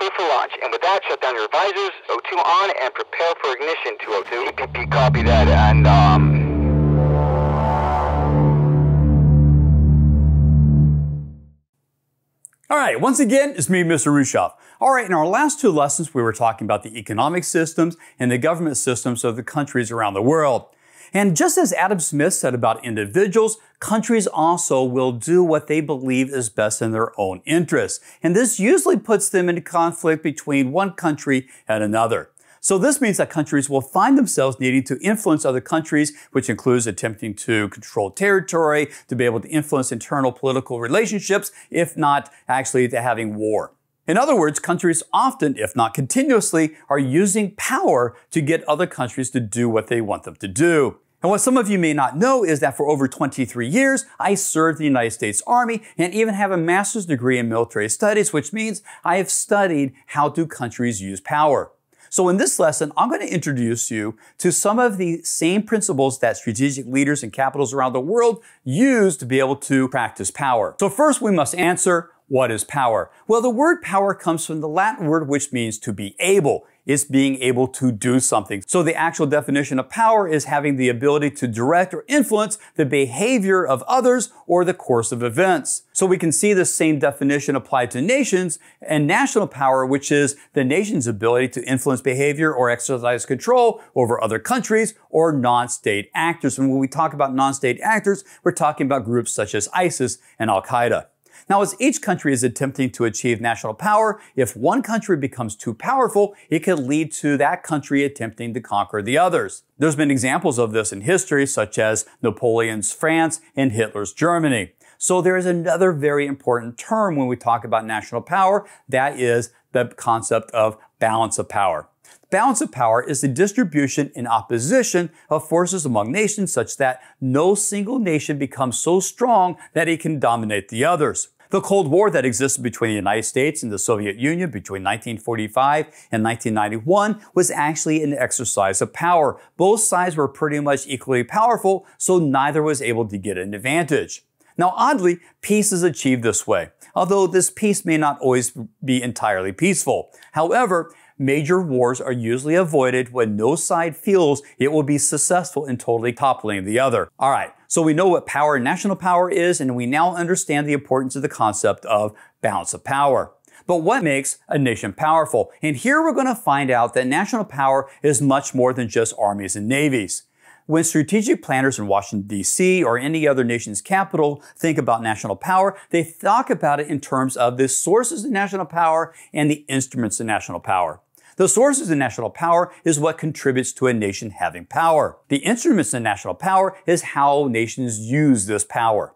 clear for launch. And with that, shut down your visors, O2 on, and prepare for ignition, 202. EPP, copy that, and, um... All right, once again, it's me, Mr. Rueschhoff. All right, in our last two lessons, we were talking about the economic systems and the government systems of the countries around the world. And just as Adam Smith said about individuals, countries also will do what they believe is best in their own interests. And this usually puts them into conflict between one country and another. So this means that countries will find themselves needing to influence other countries, which includes attempting to control territory, to be able to influence internal political relationships, if not actually to having war. In other words, countries often, if not continuously, are using power to get other countries to do what they want them to do. And what some of you may not know is that for over 23 years, I served the United States Army and even have a master's degree in military studies, which means I have studied how do countries use power. So in this lesson, I'm going to introduce you to some of the same principles that strategic leaders and capitals around the world use to be able to practice power. So first we must answer, what is power? Well, the word power comes from the Latin word which means to be able. It's being able to do something. So the actual definition of power is having the ability to direct or influence the behavior of others or the course of events. So we can see the same definition applied to nations and national power, which is the nation's ability to influence behavior or exercise control over other countries or non-state actors. And when we talk about non-state actors, we're talking about groups such as ISIS and Al-Qaeda. Now, as each country is attempting to achieve national power, if one country becomes too powerful, it could lead to that country attempting to conquer the others. There's been examples of this in history, such as Napoleon's France and Hitler's Germany. So there is another very important term when we talk about national power. That is the concept of balance of power. Balance of power is the distribution in opposition of forces among nations such that no single nation becomes so strong that it can dominate the others. The Cold War that existed between the United States and the Soviet Union between 1945 and 1991 was actually an exercise of power. Both sides were pretty much equally powerful, so neither was able to get an advantage. Now, oddly, peace is achieved this way, although this peace may not always be entirely peaceful. However, major wars are usually avoided when no side feels it will be successful in totally toppling the other. All right, so we know what power and national power is, and we now understand the importance of the concept of balance of power. But what makes a nation powerful? And here we're going to find out that national power is much more than just armies and navies. When strategic planners in Washington, D.C. or any other nation's capital think about national power, they talk about it in terms of the sources of national power and the instruments of national power. The sources of national power is what contributes to a nation having power. The instruments of national power is how nations use this power.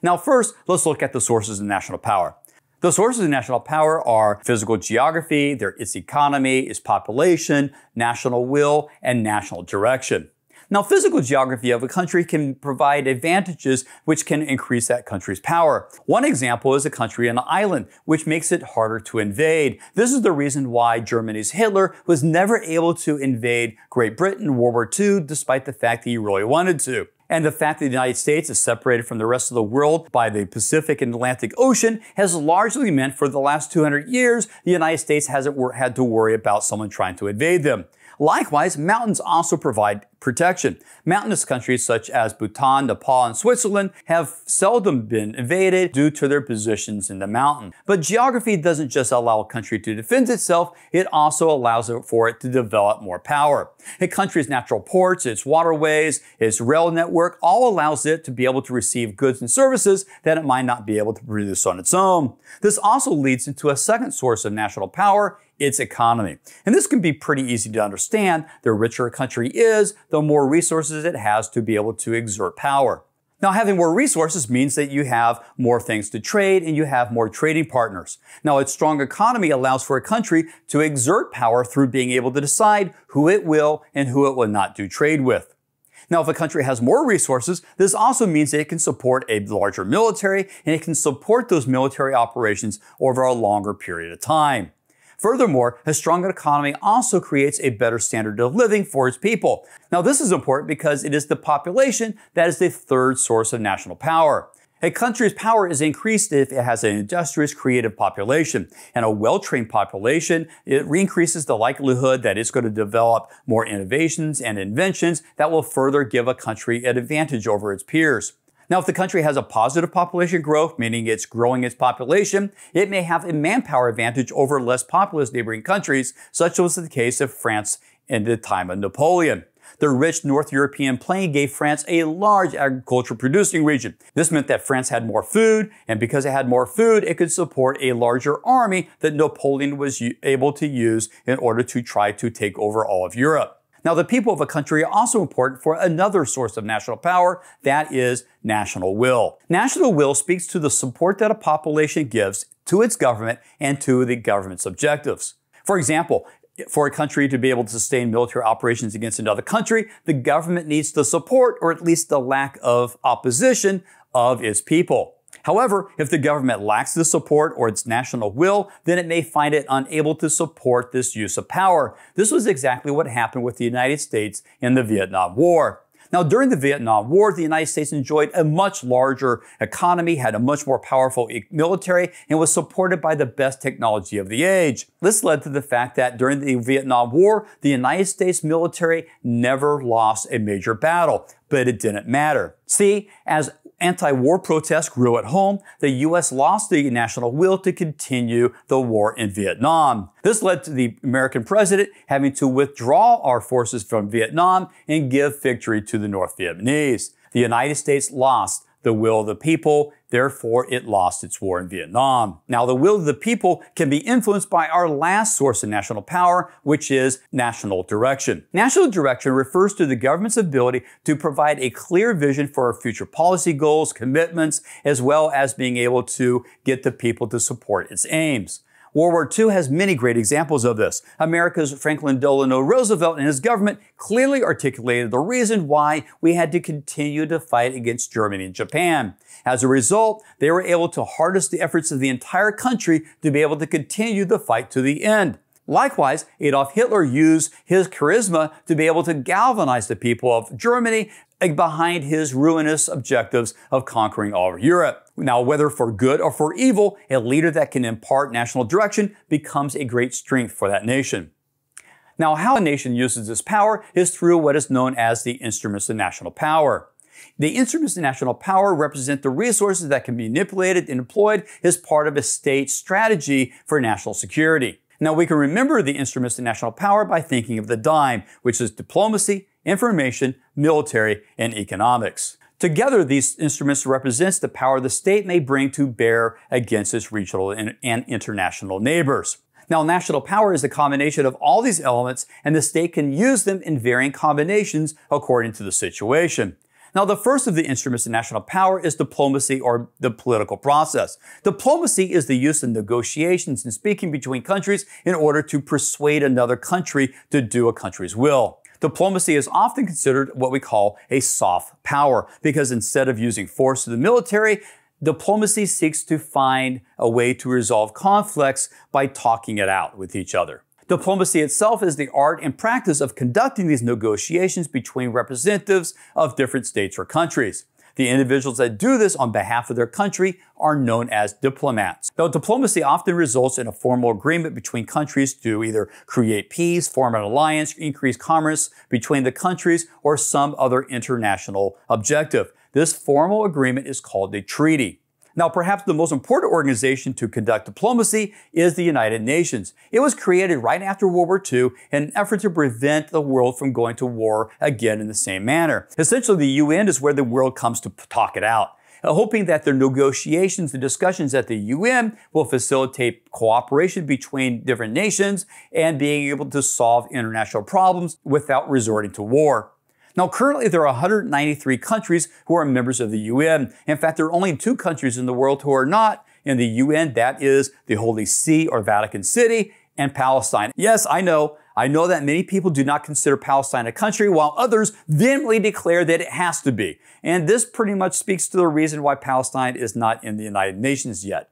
Now first, let's look at the sources of national power. The sources of national power are physical geography, their, its economy, its population, national will, and national direction. Now, physical geography of a country can provide advantages which can increase that country's power. One example is a country on an island, which makes it harder to invade. This is the reason why Germany's Hitler was never able to invade Great Britain in World War II, despite the fact that he really wanted to. And the fact that the United States is separated from the rest of the world by the Pacific and Atlantic Ocean has largely meant for the last 200 years, the United States hasn't had to worry about someone trying to invade them. Likewise, mountains also provide protection. Mountainous countries such as Bhutan, Nepal, and Switzerland have seldom been invaded due to their positions in the mountain. But geography doesn't just allow a country to defend itself, it also allows for it to develop more power. A country's natural ports, its waterways, its rail network all allows it to be able to receive goods and services that it might not be able to produce on its own. This also leads into a second source of national power, its economy. And this can be pretty easy to understand. The richer a country is, the more resources it has to be able to exert power. Now, having more resources means that you have more things to trade and you have more trading partners. Now, its strong economy allows for a country to exert power through being able to decide who it will and who it will not do trade with. Now, if a country has more resources, this also means that it can support a larger military and it can support those military operations over a longer period of time. Furthermore, a stronger economy also creates a better standard of living for its people. Now, this is important because it is the population that is the third source of national power. A country's power is increased if it has an industrious, creative population. And a well-trained population, it increases the likelihood that it's going to develop more innovations and inventions that will further give a country an advantage over its peers. Now, if the country has a positive population growth, meaning it's growing its population, it may have a manpower advantage over less populous neighboring countries, such was the case of France in the time of Napoleon. The rich North European plain gave France a large agriculture producing region. This meant that France had more food, and because it had more food, it could support a larger army that Napoleon was able to use in order to try to take over all of Europe. Now, the people of a country are also important for another source of national power, that is national will. National will speaks to the support that a population gives to its government and to the government's objectives. For example, for a country to be able to sustain military operations against another country, the government needs the support or at least the lack of opposition of its people. However, if the government lacks the support or its national will, then it may find it unable to support this use of power. This was exactly what happened with the United States in the Vietnam War. Now, during the Vietnam War, the United States enjoyed a much larger economy, had a much more powerful military, and was supported by the best technology of the age. This led to the fact that during the Vietnam War, the United States military never lost a major battle, but it didn't matter. See, as anti-war protests grew at home, the U.S. lost the national will to continue the war in Vietnam. This led to the American president having to withdraw our forces from Vietnam and give victory to the North Vietnamese. The United States lost the will of the people. Therefore, it lost its war in Vietnam. Now, the will of the people can be influenced by our last source of national power, which is national direction. National direction refers to the government's ability to provide a clear vision for our future policy goals, commitments, as well as being able to get the people to support its aims. World War II has many great examples of this. America's Franklin Delano Roosevelt and his government clearly articulated the reason why we had to continue to fight against Germany and Japan. As a result, they were able to harness the efforts of the entire country to be able to continue the fight to the end. Likewise, Adolf Hitler used his charisma to be able to galvanize the people of Germany behind his ruinous objectives of conquering all of Europe. Now, whether for good or for evil, a leader that can impart national direction becomes a great strength for that nation. Now, how a nation uses this power is through what is known as the instruments of national power. The instruments of national power represent the resources that can be manipulated and employed as part of a state strategy for national security. Now, we can remember the instruments of national power by thinking of the dime, which is diplomacy, information, military, and economics. Together, these instruments represents the power the state may bring to bear against its regional and, and international neighbors. Now, national power is the combination of all these elements, and the state can use them in varying combinations according to the situation. Now, the first of the instruments of national power is diplomacy or the political process. Diplomacy is the use of negotiations and speaking between countries in order to persuade another country to do a country's will. Diplomacy is often considered what we call a soft power because instead of using force to the military, diplomacy seeks to find a way to resolve conflicts by talking it out with each other. Diplomacy itself is the art and practice of conducting these negotiations between representatives of different states or countries. The individuals that do this on behalf of their country are known as diplomats. Though diplomacy often results in a formal agreement between countries to either create peace, form an alliance, increase commerce between the countries, or some other international objective. This formal agreement is called a treaty. Now, perhaps the most important organization to conduct diplomacy is the United Nations. It was created right after World War II in an effort to prevent the world from going to war again in the same manner. Essentially, the UN is where the world comes to talk it out uh, hoping that their negotiations and discussions at the UN will facilitate cooperation between different nations and being able to solve international problems without resorting to war. Now, currently there are 193 countries who are members of the UN. In fact, there are only two countries in the world who are not in the UN. That is the Holy See or Vatican City and Palestine. Yes, I know. I know that many people do not consider Palestine a country, while others vehemently declare that it has to be. And this pretty much speaks to the reason why Palestine is not in the United Nations yet.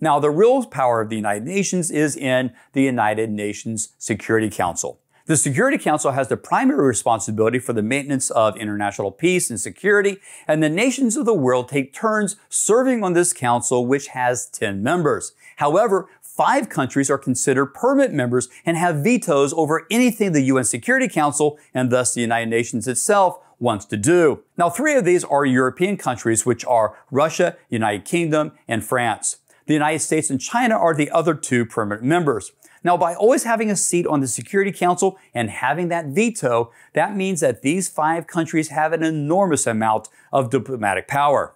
Now, the real power of the United Nations is in the United Nations Security Council. The Security Council has the primary responsibility for the maintenance of international peace and security, and the nations of the world take turns serving on this council, which has 10 members. However, five countries are considered permanent members and have vetoes over anything the UN Security Council, and thus the United Nations itself, wants to do. Now, three of these are European countries, which are Russia, United Kingdom, and France. The United States and China are the other two permanent members. Now, by always having a seat on the Security Council and having that veto, that means that these five countries have an enormous amount of diplomatic power.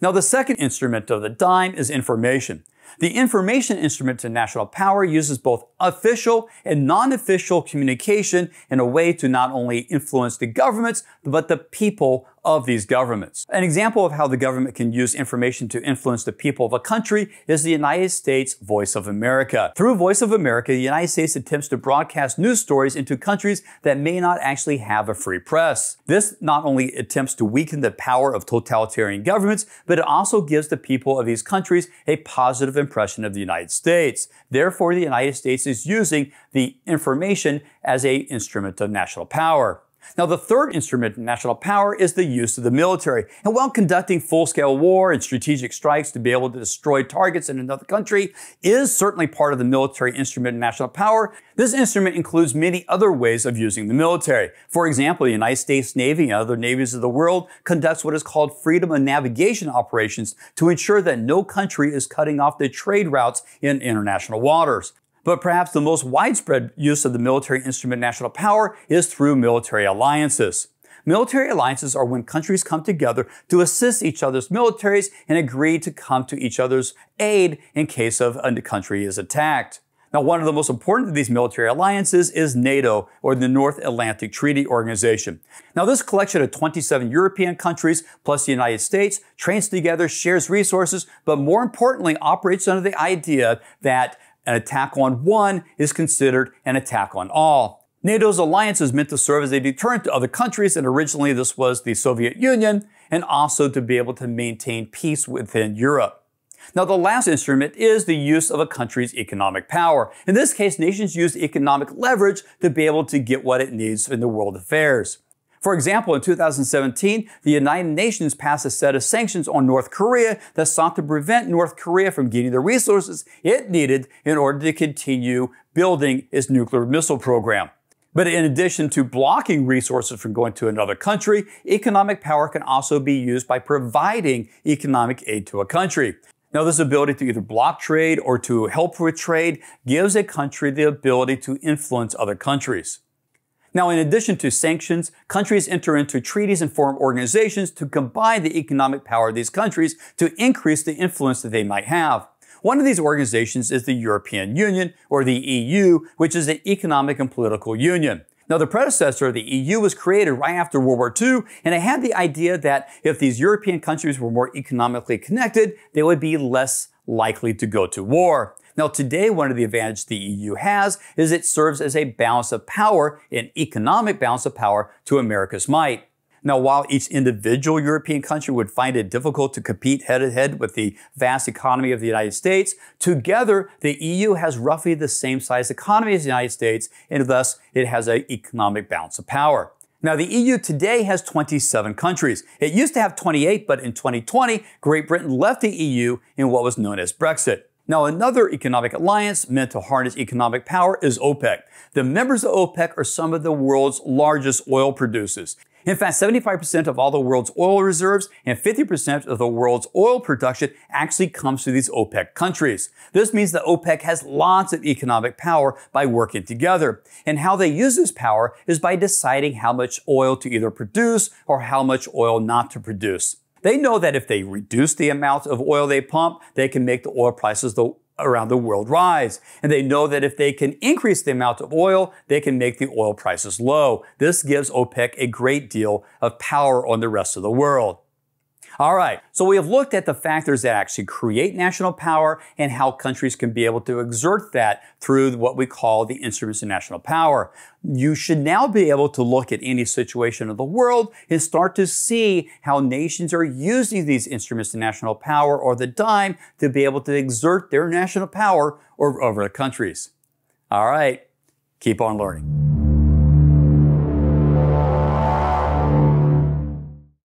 Now, the second instrument of the dime is information. The information instrument to national power uses both official and non-official communication in a way to not only influence the governments, but the people of these governments. An example of how the government can use information to influence the people of a country is the United States Voice of America. Through Voice of America, the United States attempts to broadcast news stories into countries that may not actually have a free press. This not only attempts to weaken the power of totalitarian governments, but it also gives the people of these countries a positive impression of the United States. Therefore, the United States is using the information as a instrument of national power. Now, the third instrument in national power is the use of the military. And while conducting full-scale war and strategic strikes to be able to destroy targets in another country is certainly part of the military instrument in national power, this instrument includes many other ways of using the military. For example, the United States Navy and other navies of the world conducts what is called freedom of navigation operations to ensure that no country is cutting off the trade routes in international waters. But perhaps the most widespread use of the military instrument national power is through military alliances. Military alliances are when countries come together to assist each other's militaries and agree to come to each other's aid in case of a country is attacked. Now, one of the most important of these military alliances is NATO, or the North Atlantic Treaty Organization. Now, this collection of 27 European countries plus the United States trains together, shares resources, but more importantly, operates under the idea that an attack on one is considered an attack on all. NATO's alliance is meant to serve as a deterrent to other countries, and originally this was the Soviet Union, and also to be able to maintain peace within Europe. Now, the last instrument is the use of a country's economic power. In this case, nations use economic leverage to be able to get what it needs in the world affairs. For example, in 2017, the United Nations passed a set of sanctions on North Korea that sought to prevent North Korea from getting the resources it needed in order to continue building its nuclear missile program. But in addition to blocking resources from going to another country, economic power can also be used by providing economic aid to a country. Now, this ability to either block trade or to help with trade gives a country the ability to influence other countries. Now, in addition to sanctions, countries enter into treaties and form organizations to combine the economic power of these countries to increase the influence that they might have. One of these organizations is the European Union, or the EU, which is an economic and political union. Now, the predecessor of the EU was created right after World War II, and it had the idea that if these European countries were more economically connected, they would be less likely to go to war. Now, today, one of the advantages the EU has is it serves as a balance of power, an economic balance of power to America's might. Now, while each individual European country would find it difficult to compete head to head with the vast economy of the United States, together the EU has roughly the same size economy as the United States, and thus it has an economic balance of power. Now, the EU today has 27 countries. It used to have 28, but in 2020, Great Britain left the EU in what was known as Brexit. Now, another economic alliance meant to harness economic power is OPEC. The members of OPEC are some of the world's largest oil producers. In fact, 75% of all the world's oil reserves and 50% of the world's oil production actually comes from these OPEC countries. This means that OPEC has lots of economic power by working together. And how they use this power is by deciding how much oil to either produce or how much oil not to produce. They know that if they reduce the amount of oil they pump, they can make the oil prices the, around the world rise. And they know that if they can increase the amount of oil, they can make the oil prices low. This gives OPEC a great deal of power on the rest of the world. All right, so we have looked at the factors that actually create national power and how countries can be able to exert that through what we call the instruments of national power. You should now be able to look at any situation of the world and start to see how nations are using these instruments of national power or the dime to be able to exert their national power over, over countries. All right, keep on learning.